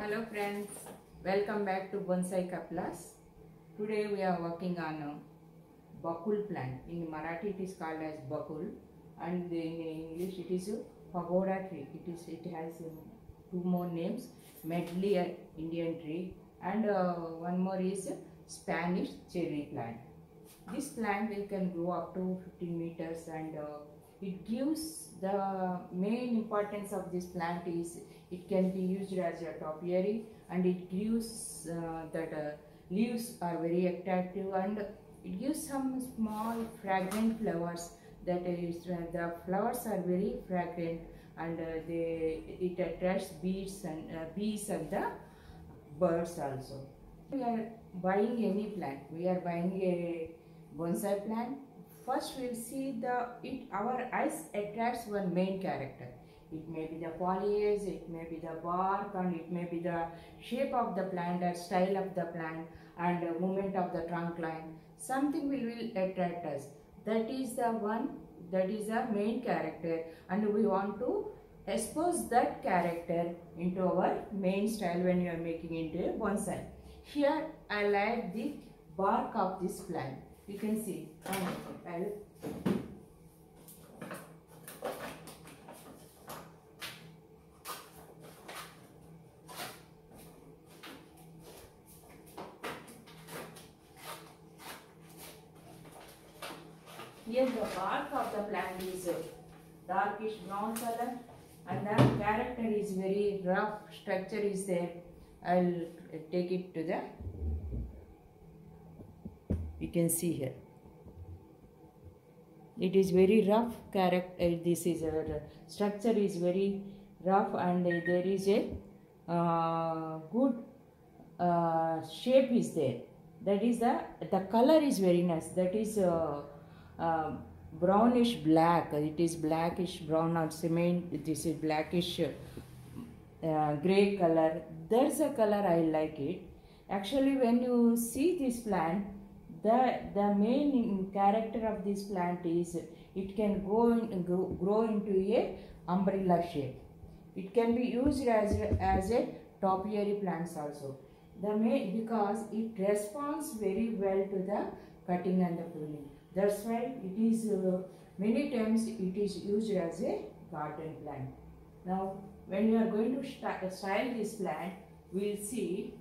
Hello friends, welcome back to Bonsai Kapilaas. Today we are working on a bakul plant. In Marathi it is called as bakul and in English it is a pagoda tree. It is it has um, two more names, medlar uh, Indian tree and uh, one more is Spanish cherry plant. This plant you can grow up to 15 meters and uh, it gives the main importance of this plant is it can be used as a topiary and it gives uh, that uh, leaves are very attractive and it gives some small fragrant flowers. That is uh, the flowers are very fragrant and uh, they it attracts bees and uh, bees and the birds also. We are buying any plant. We are buying a bonsai plant first we'll see the it our eyes attracts one main character. It may be the foliage it may be the bark and it may be the shape of the plant or style of the plant and the movement of the trunk line. Something will, will attract us. That is the one that is the main character and we want to expose that character into our main style when you are making into a bonsai. Here i like the bark of this plant you can see. I'll Here the bark of the plant is uh, darkish brown color and the character is very rough structure is there. I'll uh, take it to the you can see here. It is very rough character. This is a structure is very rough and there is a uh, good uh, shape is there. That is the the color is very nice. That is. Uh, uh, brownish black it is blackish brown or cement this is blackish uh, gray color there's a color i like it actually when you see this plant the the main character of this plant is it can go in, grow, grow into a umbrella shape. It can be used as as a topiary plants also. The main because it responds very well to the cutting and the pruning. That's why it is uh, many times it is used as a garden plant. Now when you are going to st style this plant, we will see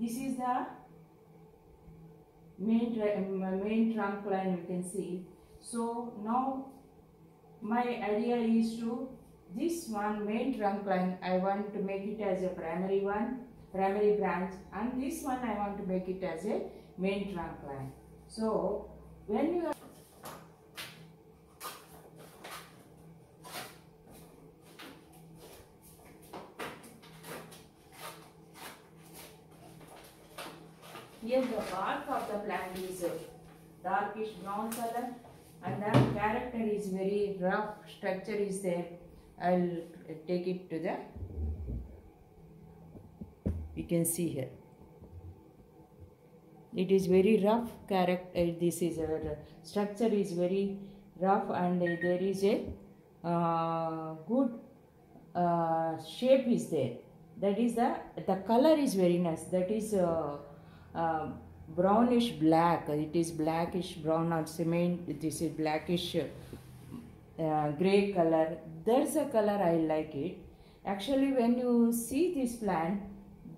this is the main, um, uh, main trunk line you can see. So now my idea is to this one main trunk line I want to make it as a primary one primary branch and this one I want to make it as a main trunk line. So when you are Here the bark of the plant is darkish brown color and the character is very rough structure is there. I'll take it to the you can see here. It is very rough character this is a structure is very rough and there is a uh, good uh, shape is there. That is the the color is very nice. That is uh, brownish black. It is blackish brown or cement. This is blackish uh, gray color. There's a color i like it. Actually when you see this plant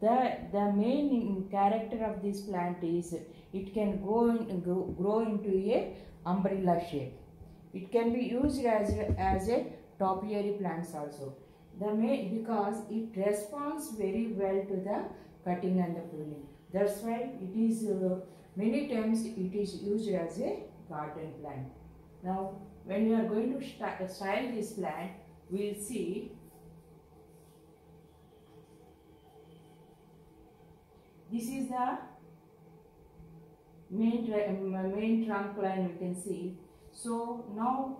the the main character of this plant is it can go in, grow, grow into a umbrella shape. It can be used as as a topiary plants also. The main because it responds very well to the cutting and the pruning that's why it is uh, many times it is used as a garden plant. Now when you are going to style this plant we'll see this is the main main trunk line you can see. So now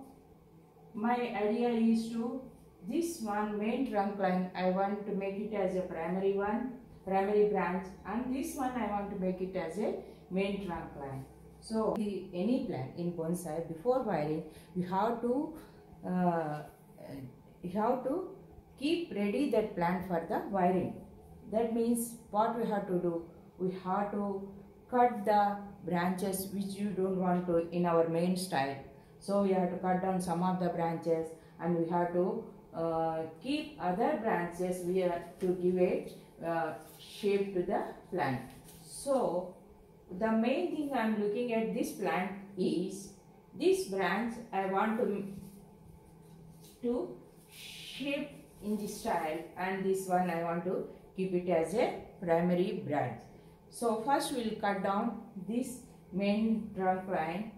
my idea is to this one main trunk line i want to make it as a primary one primary branch and this one i want to make it as a main trunk line so any plant in bonsai before wiring you have to uh, we have to keep ready that plant for the wiring. That means what we have to do? We have to cut the branches which you don't want to in our main style. So we have to cut down some of the branches and we have to uh, keep other branches we have to give a uh, shape to the plant. So the main thing I am looking at this plant is this branch I want to to shape in this style and this one I want to keep it as a primary branch. So first we will cut down this main trunk line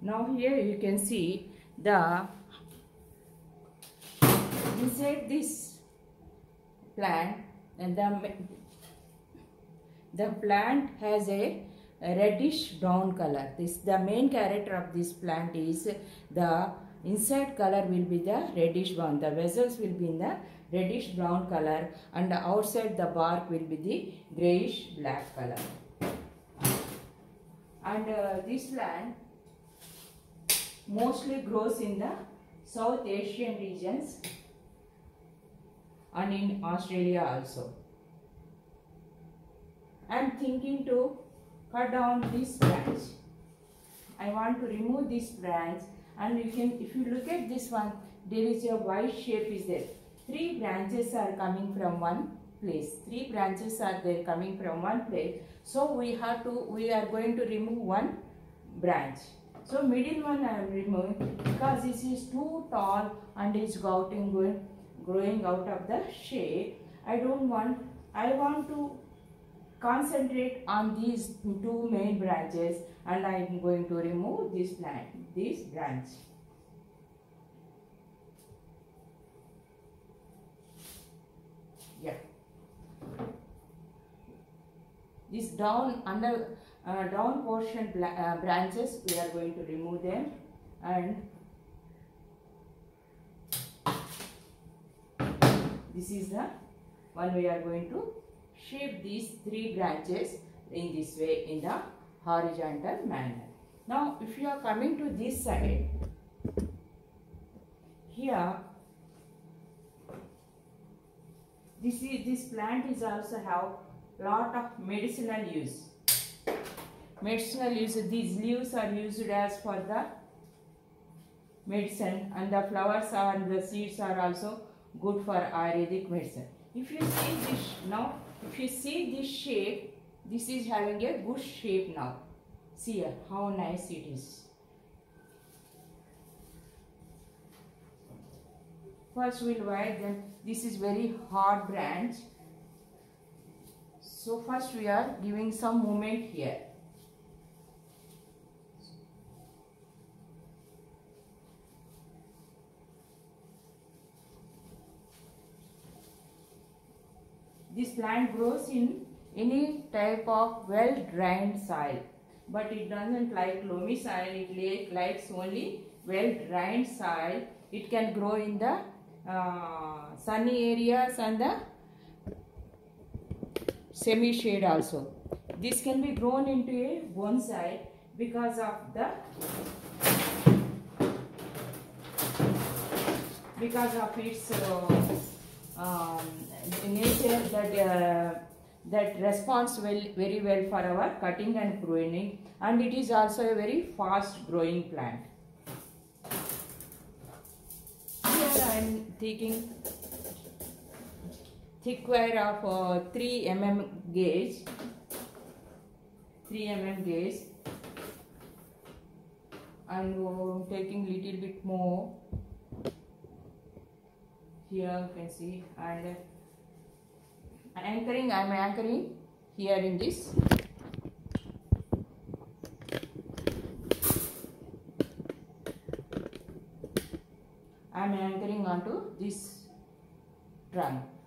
Now here you can see the inside this plant and the the plant has a reddish brown color. This the main character of this plant is the inside color will be the reddish brown. The vessels will be in the reddish brown color and outside the bark will be the grayish black color. And uh, this plant mostly grows in the South Asian regions and in Australia also. I am thinking to cut down this branch. I want to remove this branch and you can if you look at this one there is a Y shape is there. Three branches are coming from one place. Three branches are there coming from one place. So we have to we are going to remove one branch. So middle one I am removing because this is too tall and is going going growing out of the shape. I don't want I want to concentrate on these two main branches and I am going to remove this plant this branch. Yeah. This down under uh, down portion uh, branches we are going to remove them and this is the one we are going to shape these three branches in this way in the horizontal manner. Now if you are coming to this side here this is this plant is also have lot of medicinal use medicinal use these leaves are used as for the medicine and the flowers and the seeds are also good for ayurvedic medicine. If you see this now if you see this shape this is having a good shape now. See here how nice it is. First we'll write them. This is very hard branch so first we are giving some movement here This plant grows in any type of well drained soil but it doesn't like loamy soil it likes only well drained soil. It can grow in the uh, sunny areas and the semi shade also. This can be grown into a bonsai because of the because of its uh, um, nature that uh, that responds well very well for our cutting and pruning. And it is also a very fast growing plant. Here I am taking thick wire of uh, 3 mm gauge. 3 mm gauge. And uh, taking little bit more here you can see and anchoring I am anchoring here in this I am anchoring onto this trunk.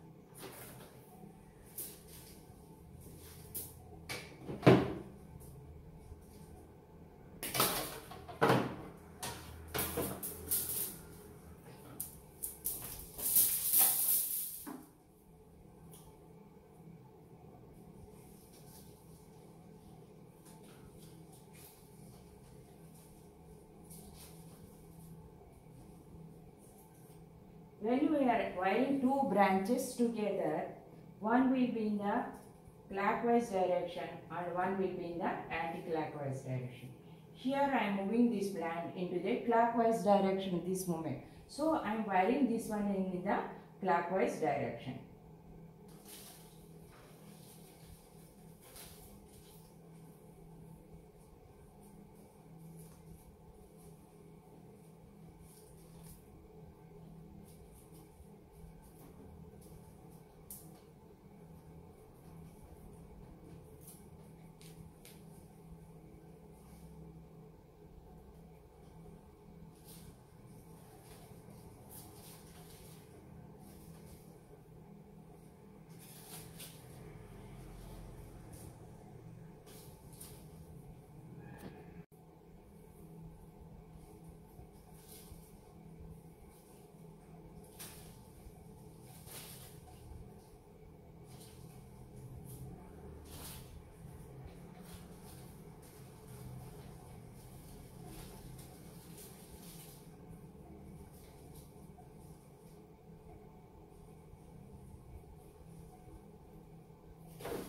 When we are wiring two branches together, one will be in the clockwise direction and one will be in the anti-clockwise direction. Here I am moving this plant into the clockwise direction at this moment. So I am wiring this one in the clockwise direction.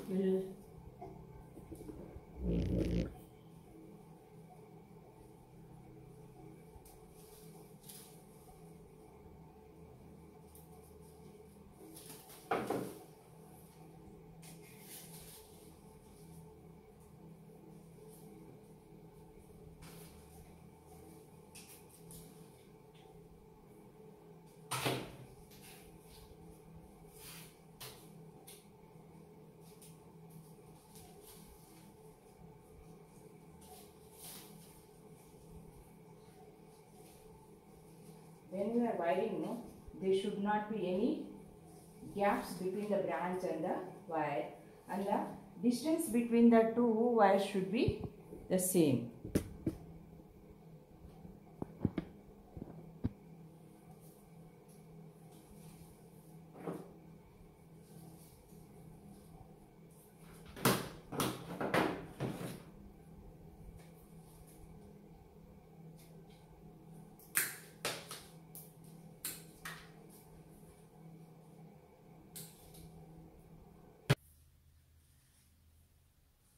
Will when we are wiring, no, there should not be any gaps between the branch and the wire and the distance between the two wires should be the same.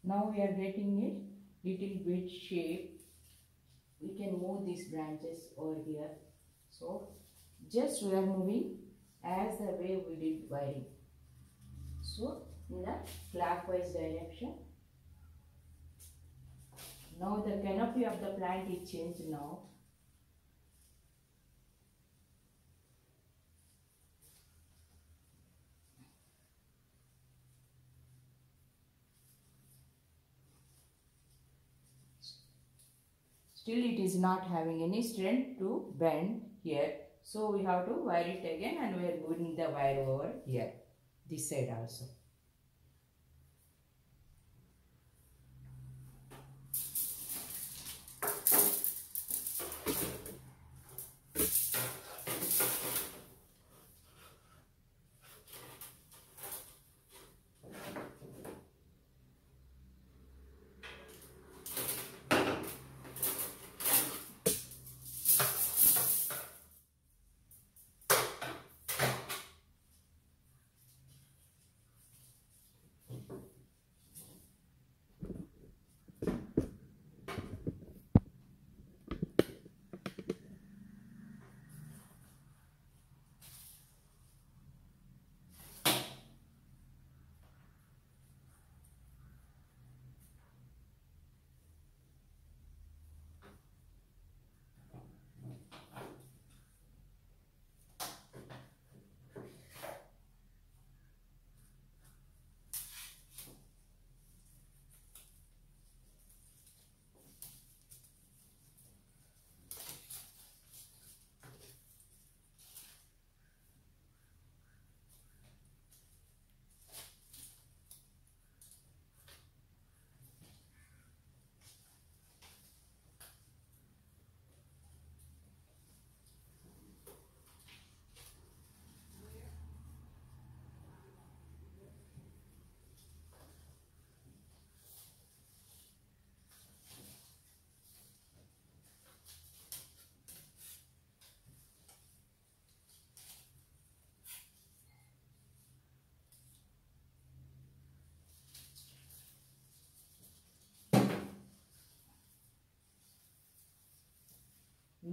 Now we are getting it little bit shape. We can move these branches over here. So just we are moving as the way we did wiring. So in the clockwise direction. Now the canopy of the plant is changed now. Still it is not having any strength to bend here. So we have to wire it again and we are putting the wire over here. This side also.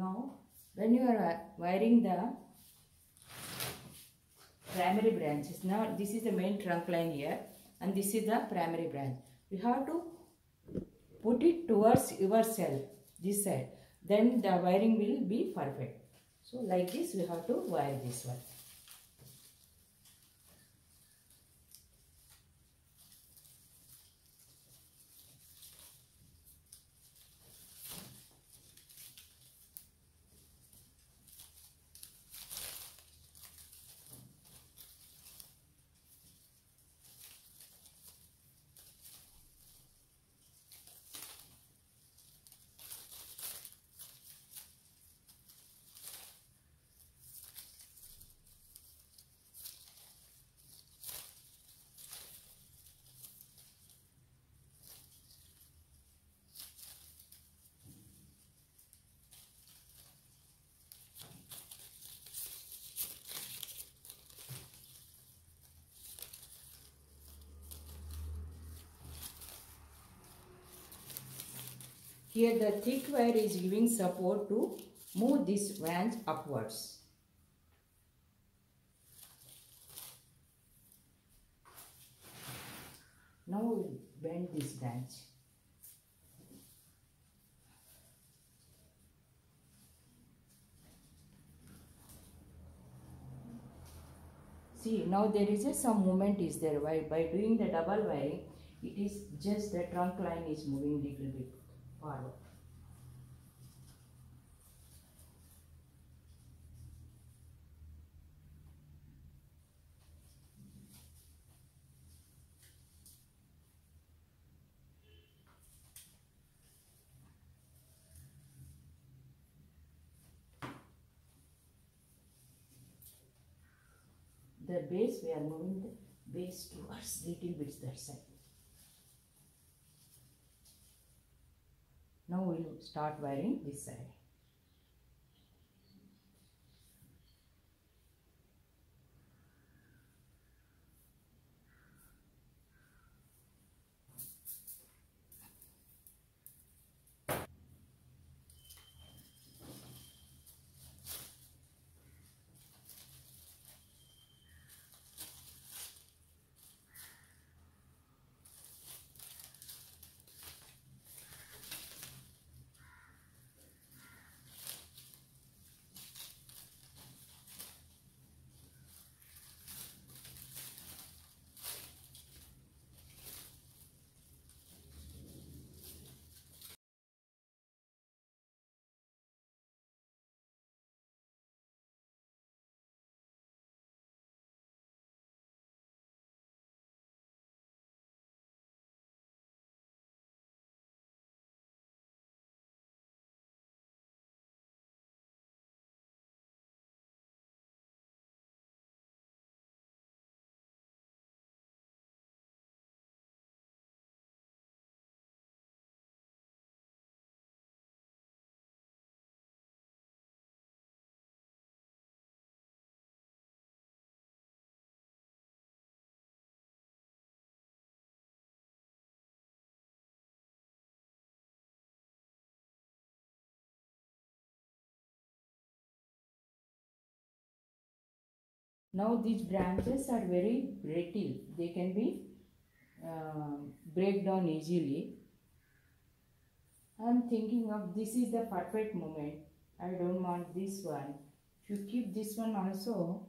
Now when you are uh, wiring the primary branches now this is the main trunk line here and this is the primary branch. You have to put it towards yourself this side. Then the wiring will be perfect. So like this we have to wire this one Here the thick wire is giving support to move this branch upwards. Now we will bend this branch. See now there is a some movement is there by, by doing the double wiring it is just the trunk line is moving little bit The base we are moving the base towards little bit that side. Now we will start wiring this side. Now these branches are very brittle. They can be uh, break down easily. I am thinking of this is the perfect moment. I don't want this one. If you keep this one also,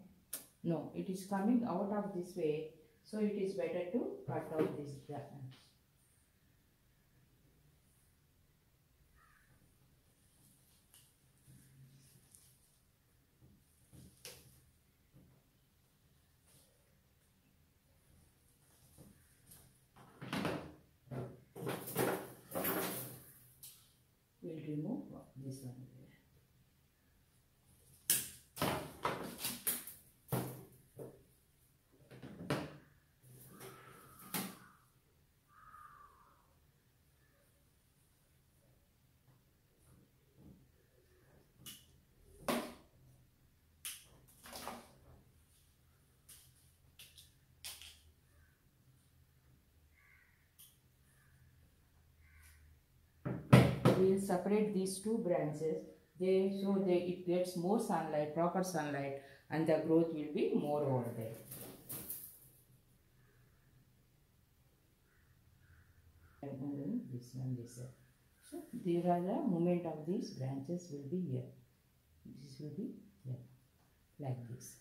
no, it is coming out of this way. So it is better to cut out this branch. We'll remove this one here. we will separate these two branches they so they it gets more sunlight, proper sunlight, and the growth will be more over there. And then this one, this one. So there are the movement of these branches will be here. This will be here, like this.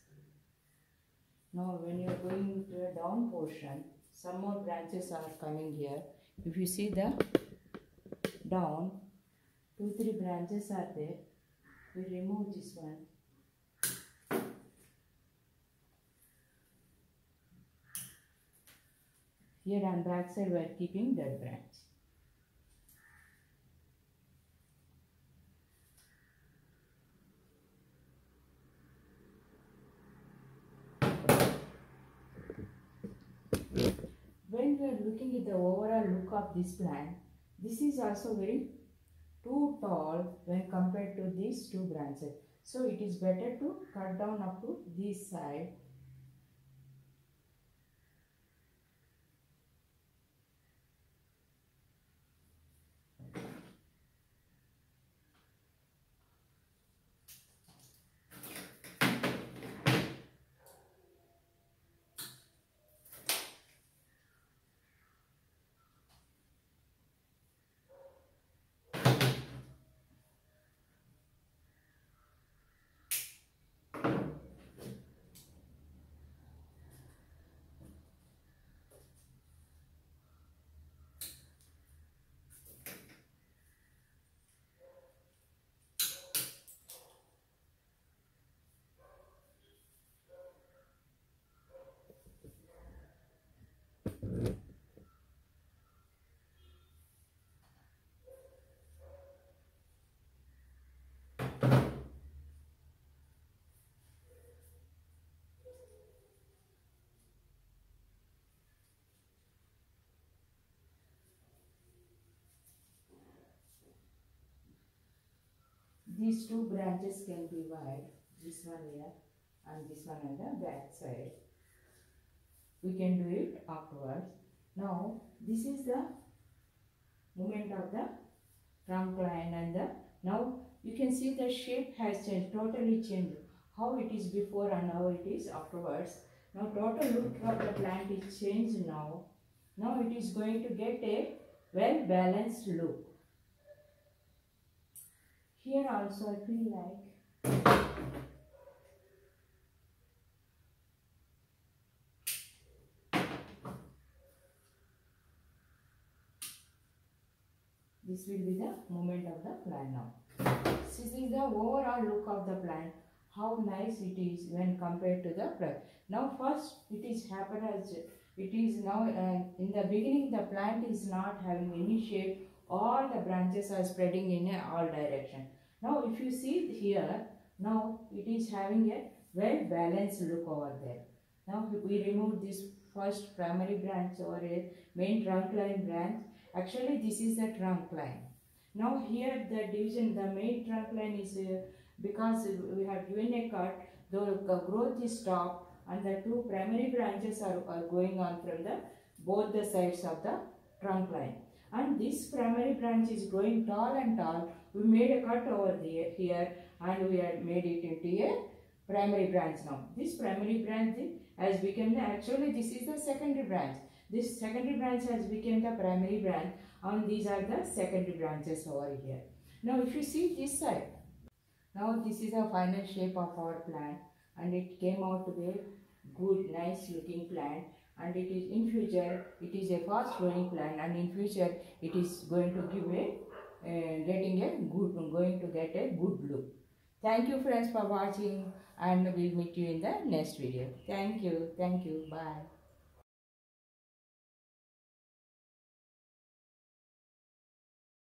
Now when you are going to a down portion, some more branches are coming here. If you see the down, two three branches are there. We remove this one. Here on back side we are keeping that branch. when we are looking at the overall look of this plant, this is also very too tall when compared to these two branches. So it is better to cut down up to this side. These two branches can be wide, this one here and this one on the back side. We can do it afterwards. Now, this is the movement of the trunk line and the, now you can see the shape has changed, totally changed. How it is before and how it is afterwards. Now total look of the plant is changed now. Now it is going to get a well balanced look. Here also I feel like this will be the movement of the plant now. This is the overall look of the plant, how nice it is when compared to the plant. Now first it is happened as it is now uh, in the beginning the plant is not having any shape, all the branches are spreading in all direction. Now if you see here, now it is having a well balanced look over there. Now we remove this first primary branch or a main trunk line branch Actually, this is the trunk line. Now here the division, the main trunk line is uh, because we have given a cut, the growth is stopped and the two primary branches are, are going on from the both the sides of the trunk line. And this primary branch is growing tall and tall. We made a cut over here and we had made it into a primary branch now. This primary branch has become the, actually this is the secondary branch. This secondary branch has become the primary branch and these are the secondary branches over here. Now if you see this side, now this is the final shape of our plant and it came out to be good nice looking plant and it is in future it is a fast growing plant and in future it is going to give a uh, getting a good going to get a good look. Thank you friends for watching and we'll meet you in the next video. Thank you. Thank you. Bye.